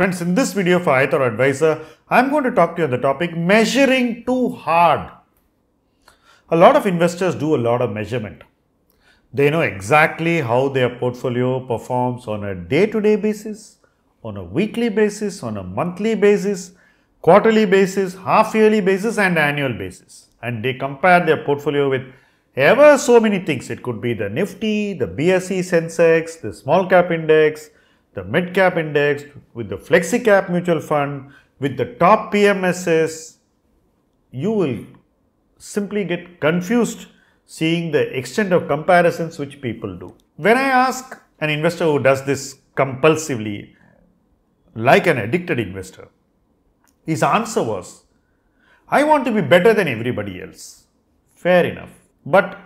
Friends, in this video for iThought Advisor, I'm going to talk to you on the topic measuring too hard. A lot of investors do a lot of measurement. They know exactly how their portfolio performs on a day to day basis, on a weekly basis, on a monthly basis, quarterly basis, half yearly basis, and annual basis. And they compare their portfolio with ever so many things. It could be the Nifty, the BSE Sensex, the small cap index, the mid cap index, with the flexi cap mutual fund, with the top PMSs. You will simply get confused seeing the extent of comparisons which people do. When I ask an investor who does this compulsively, like an addicted investor, his answer was, I want to be better than everybody else. Fair enough. But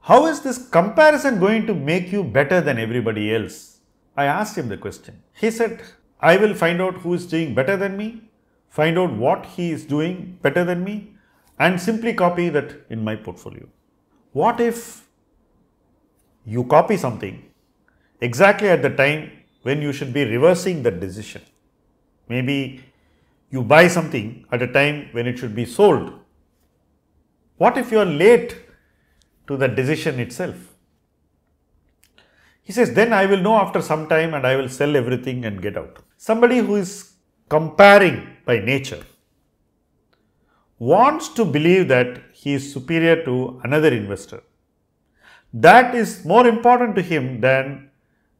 how is this comparison going to make you better than everybody else? I asked him the question. He said, I will find out who is doing better than me, find out what he is doing better than me, and simply copy that in my portfolio. What if you copy something exactly at the time when you should be reversing that decision? Maybe you buy something at a time when it should be sold. What if you are late to the decision itself? He says, then I will know after some time and I will sell everything and get out. Somebody who is comparing by nature wants to believe that he is superior to another investor. That is more important to him than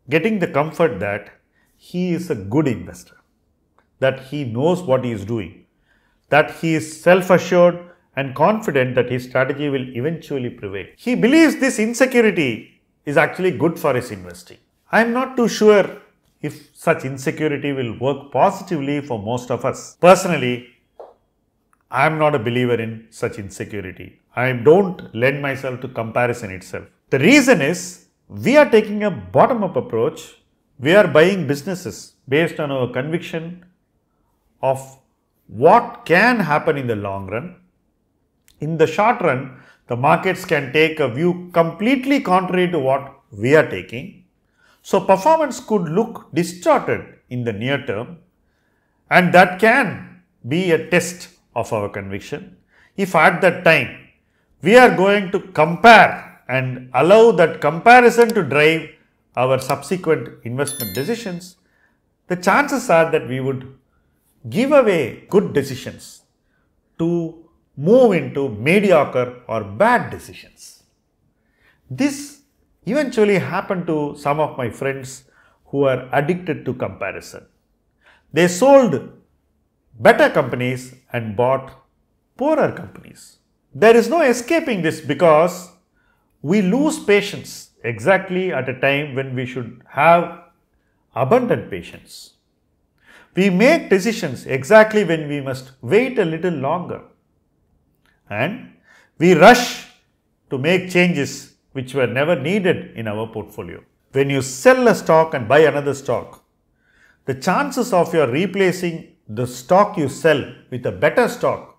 getting the comfort that he is a good investor, that he knows what he is doing, that he is self assured and confident that his strategy will eventually prevail. He believes this insecurity is actually good for his investing. I am not too sure if such insecurity will work positively for most of us. Personally, I am not a believer in such insecurity. I don't lend myself to comparison itself. The reason is we are taking a bottom up approach. We are buying businesses based on our conviction of what can happen in the long run. In the short run, the markets can take a view completely contrary to what we are taking. So, performance could look distorted in the near term, and that can be a test of our conviction. If at that time we are going to compare and allow that comparison to drive our subsequent investment decisions, the chances are that we would give away good decisions to move into mediocre or bad decisions. This eventually happened to some of my friends who are addicted to comparison. They sold better companies and bought poorer companies. There is no escaping this because we lose patience exactly at a time when we should have abundant patience. We make decisions exactly when we must wait a little longer. And we rush to make changes which were never needed in our portfolio. When you sell a stock and buy another stock, the chances of your replacing the stock you sell with a better stock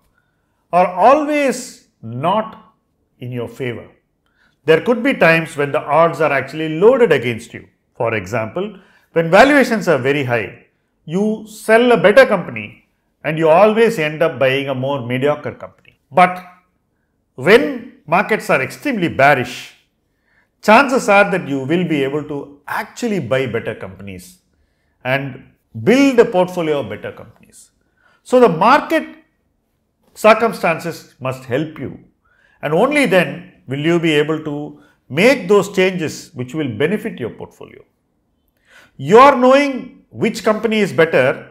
are always not in your favor. There could be times when the odds are actually loaded against you. For example, when valuations are very high, you sell a better company and you always end up buying a more mediocre company. But when markets are extremely bearish, chances are that you will be able to actually buy better companies and build a portfolio of better companies. So, the market circumstances must help you and only then will you be able to make those changes which will benefit your portfolio. Your knowing which company is better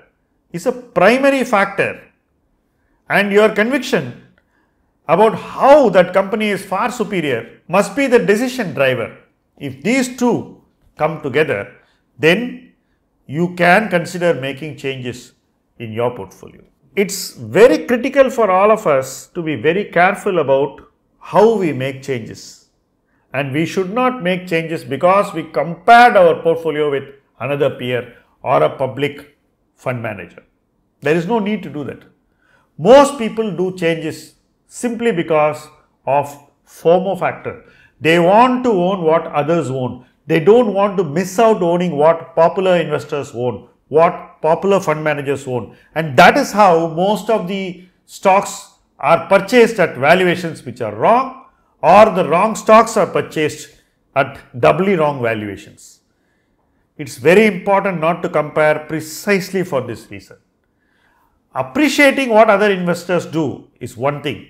is a primary factor and your conviction about how that company is far superior must be the decision driver. If these two come together, then you can consider making changes in your portfolio. It's very critical for all of us to be very careful about how we make changes. And we should not make changes because we compared our portfolio with another peer or a public fund manager. There is no need to do that. Most people do changes simply because of FOMO factor. They want to own what others own. They don't want to miss out owning what popular investors own, what popular fund managers own. And that is how most of the stocks are purchased at valuations which are wrong or the wrong stocks are purchased at doubly wrong valuations. It's very important not to compare precisely for this reason. Appreciating what other investors do is one thing,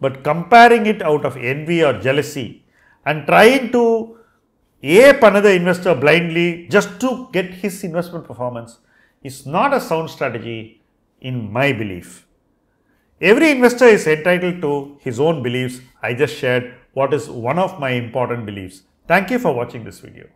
but comparing it out of envy or jealousy and trying to ape another investor blindly just to get his investment performance is not a sound strategy in my belief. Every investor is entitled to his own beliefs. I just shared what is one of my important beliefs. Thank you for watching this video.